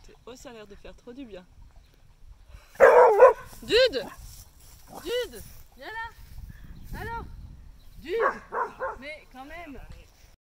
côté. Oh, ça a l'air de faire trop du bien. Dude Dude Viens là Alors Dude Mais quand même